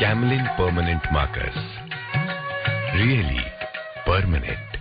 Camlin Permanent Markers. Really permanent.